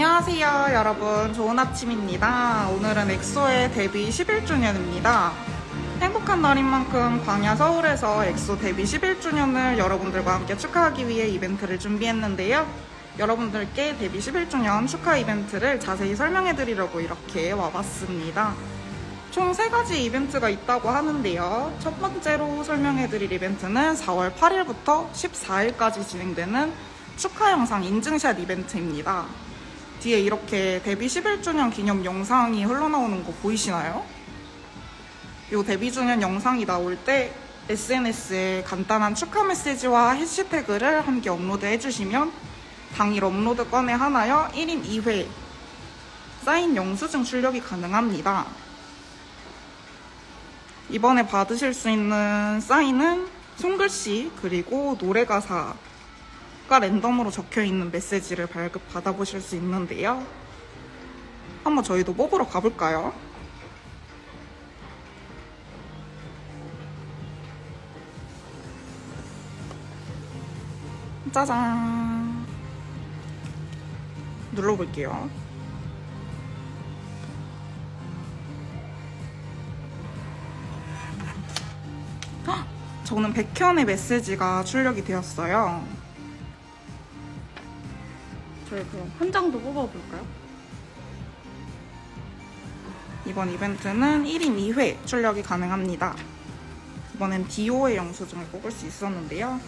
안녕하세요 여러분. 좋은 아침입니다. 오늘은 엑소의 데뷔 11주년입니다. 행복한 날인 만큼 광야 서울에서 엑소 데뷔 11주년을 여러분들과 함께 축하하기 위해 이벤트를 준비했는데요. 여러분들께 데뷔 11주년 축하 이벤트를 자세히 설명해 드리려고 이렇게 와봤습니다. 총 3가지 이벤트가 있다고 하는데요. 첫 번째로 설명해 드릴 이벤트는 4월 8일부터 14일까지 진행되는 축하 영상 인증샷 이벤트입니다 뒤에 이렇게 데뷔 11주년 기념 영상이 흘러나오는 거 보이시나요? 이 데뷔 주년 영상이 나올 때 SNS에 간단한 축하 메시지와 해시태그를 함께 업로드 해 주시면 당일 업로드 건에 한하여 1인 2회 사인 영수증 출력이 가능합니다. 이번에 받으실 수 있는 사인은 손글씨 그리고 노래 가사 가 랜덤으로 적혀 있는 메시지를 발급 받아보실 수 있는데요. 한번 저희도 뽑으러 가볼까요? 짜잔. 눌러볼게요. 헉! 저는 백현의 메시지가 출력이 되었어요. 저희 그럼 한 장도 뽑아볼까요? 이번 이벤트는 1인 2회 출력이 가능합니다. 이번엔 디오의 영수증을 뽑을 수 있었는데요.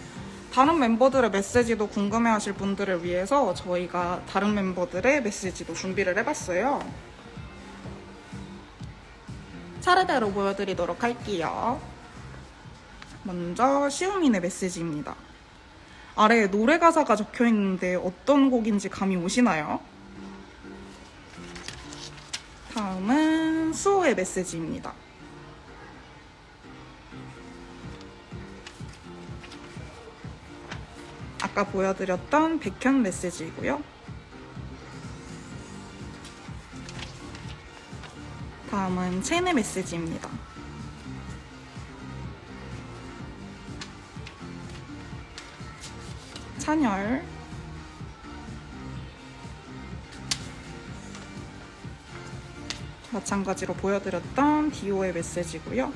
다른 멤버들의 메시지도 궁금해하실 분들을 위해서 저희가 다른 멤버들의 메시지도 준비를 해봤어요. 차례대로 보여드리도록 할게요. 먼저 시우민의 메시지입니다. 아래에 노래 가사가 적혀 있는데 어떤 곡인지 감이 오시나요? 다음은 수호의 메시지입니다. 아까 보여드렸던 백현 메시지이고요. 다음은 체내 메시지입니다. 찬열 마찬가지로 보여드렸던 디오의 메시지고요.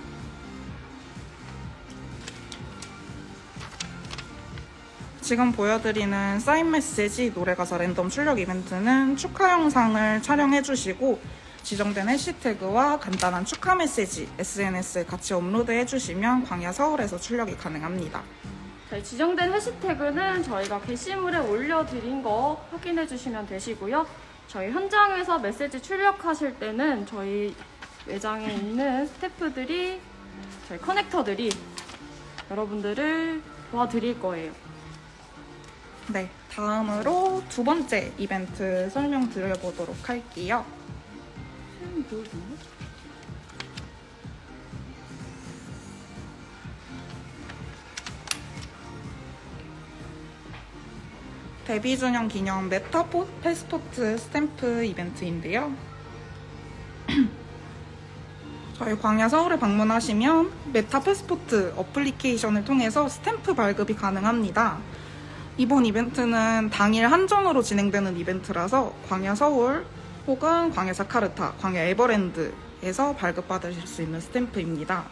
지금 보여드리는 사인 메시지 노래 가사 랜덤 출력 이벤트는 축하 영상을 촬영해주시고 지정된 해시태그와 간단한 축하 메시지 SNS에 같이 업로드 해주시면 광야 서울에서 출력이 가능합니다. 저희 지정된 해시태그는 저희가 게시물에 올려드린 거 확인해 주시면 되시고요. 저희 현장에서 메시지 출력하실 때는 저희 매장에 있는 스태프들이 저희 커넥터들이 여러분들을 도와드릴 거예요. 네, 다음으로 두 번째 이벤트 설명드려보도록 할게요. 데뷔 주년 기념 Meta Passport 스탬프 이벤트인데요. 저희 광야 서울에 방문하시면 Meta Passport 어플리케이션을 통해서 스탬프 발급이 가능합니다. 이번 이벤트는 당일 한정으로 진행되는 이벤트라서 광야 서울 혹은 광야 자카르타, 광야 에버랜드에서 발급받으실 수 있는 스탬프입니다.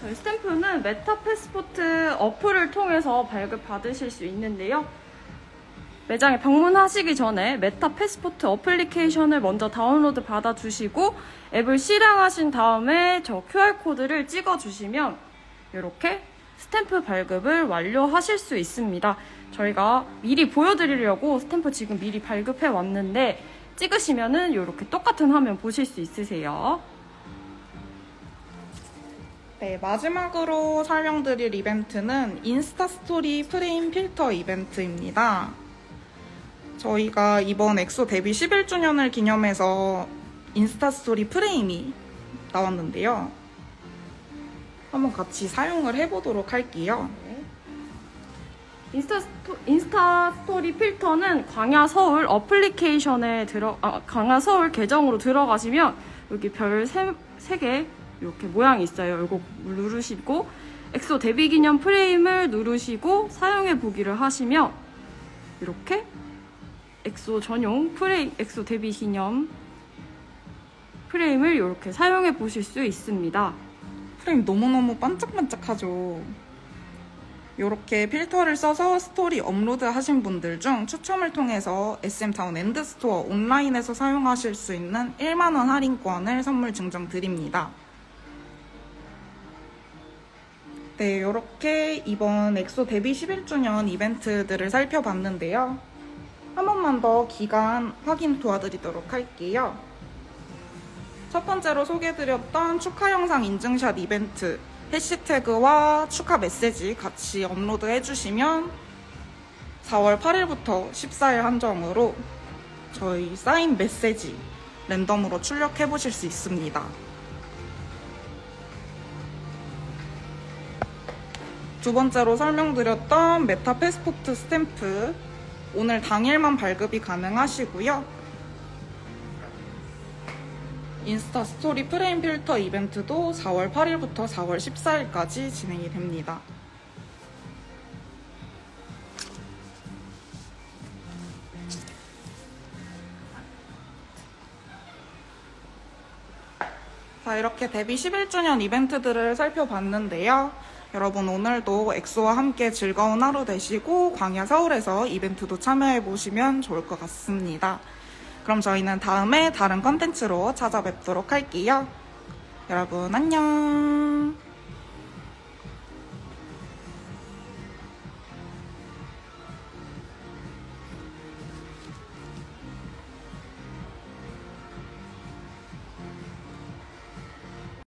저희 스탬프는 Meta Passport 어플을 통해서 발급 받으실 수 있는데요. 매장에 방문하시기 전에 Meta Passport 어플리케이션을 먼저 다운로드 받아주시고 앱을 실행하신 다음에 저 QR코드를 찍어주시면 이렇게 스탬프 발급을 완료하실 수 있습니다. 저희가 미리 보여드리려고 스탬프 지금 미리 발급해 왔는데 찍으시면은 이렇게 똑같은 화면 보실 수 있으세요. 네, 마지막으로 설명드릴 이벤트는 인스타 스토리 프레임 필터 이벤트입니다. 저희가 이번 엑소 데뷔 11주년을 기념해서 인스타 스토리 프레임이 나왔는데요. 한번 같이 사용을 해보도록 할게요. 인스타, 스토, 인스타 스토리 필터는 광야 서울 어플리케이션에 들어, 아, 광야 서울 계정으로 들어가시면 여기 별 3개 이렇게 모양이 있어요. 이거 누르시고 엑소 데뷔 기념 프레임을 누르시고 사용해 보기를 하시면 이렇게 엑소 전용 프레임, 엑소 데뷔 기념 프레임을 이렇게 사용해 보실 수 있습니다. 프레임 너무너무 반짝반짝하죠. 이렇게 필터를 써서 스토리 업로드 하신 분들 중 추첨을 통해서 SMTOWN &STORE 온라인에서 사용하실 수 있는 1만원 할인권을 선물 증정 드립니다. 네, 이렇게 이번 엑소 데뷔 11주년 이벤트들을 살펴봤는데요. 한 번만 더 기간 확인 도와드리도록 할게요. 첫 번째로 소개해드렸던 축하 영상 인증샷 이벤트 해시태그와 축하 메시지 같이 업로드 해주시면 4월 8일부터 14일 한정으로 저희 사인 메시지 랜덤으로 출력해보실 수 있습니다. 두 번째로 설명드렸던 Meta Passport 스탬프 오늘 당일만 발급이 가능하시고요. 인스타 스토리 프레임 필터 이벤트도 4월 8일부터 4월 14일까지 진행이 됩니다. 자, 이렇게 데뷔 11주년 이벤트들을 살펴봤는데요. 여러분 오늘도 엑소와 함께 즐거운 하루 되시고 광야 서울에서 이벤트도 참여해 보시면 좋을 것 같습니다. 그럼 저희는 다음에 다른 컨텐츠로 찾아뵙도록 할게요. 여러분 안녕.